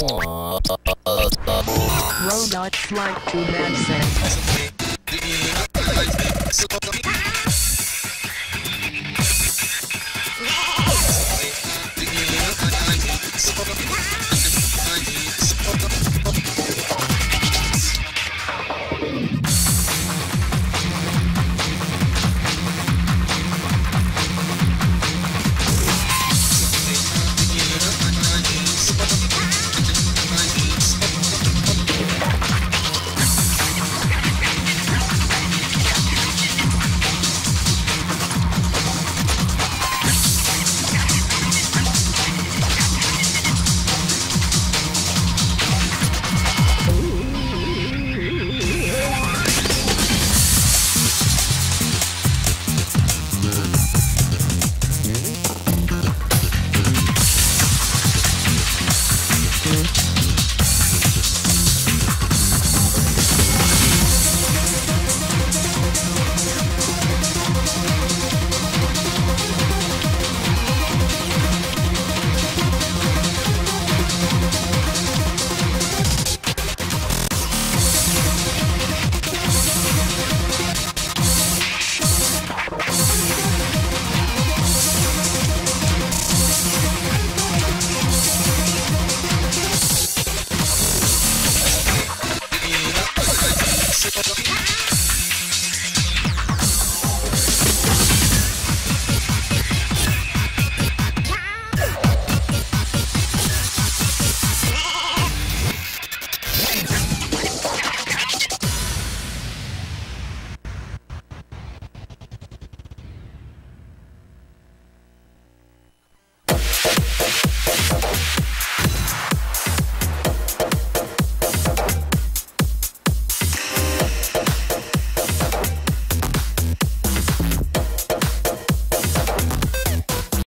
Robot like to Manson.